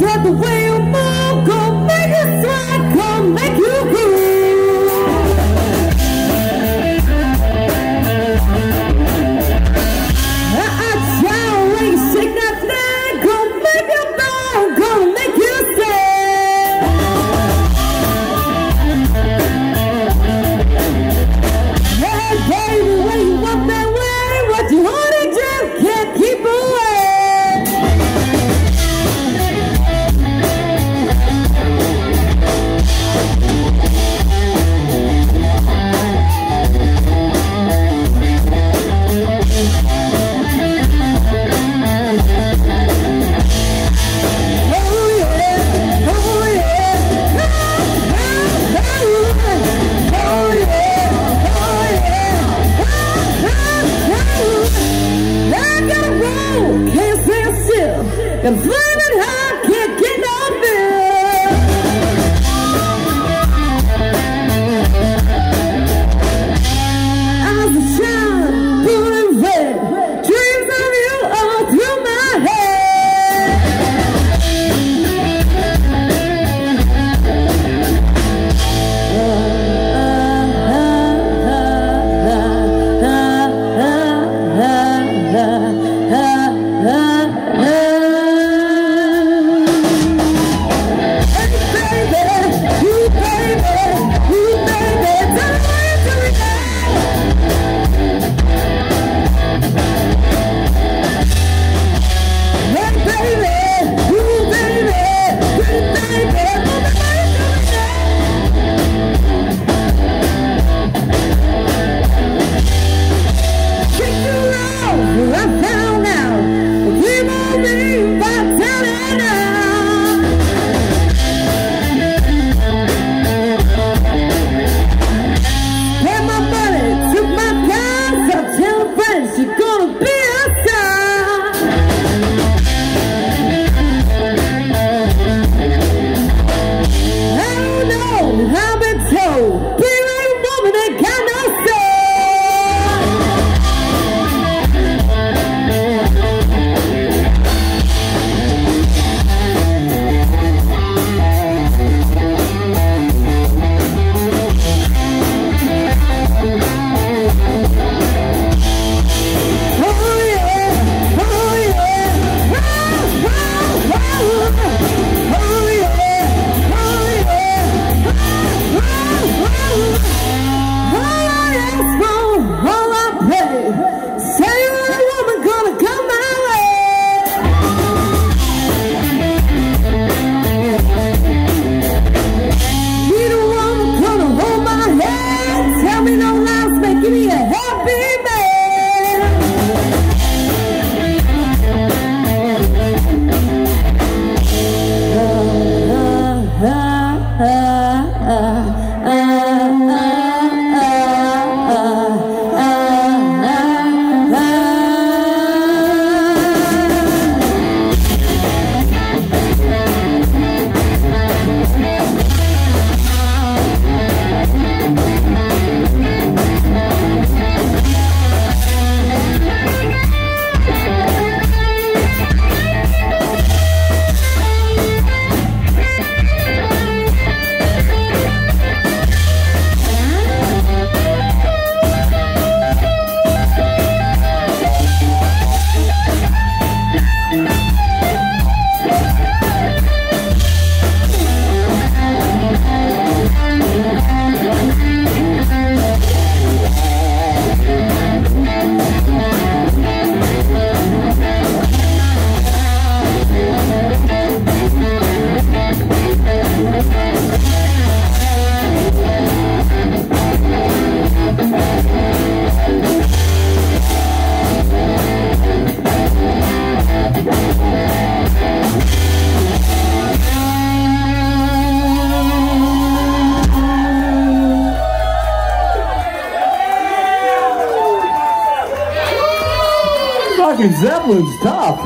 But the way still. Fucking Zeppelin's tough.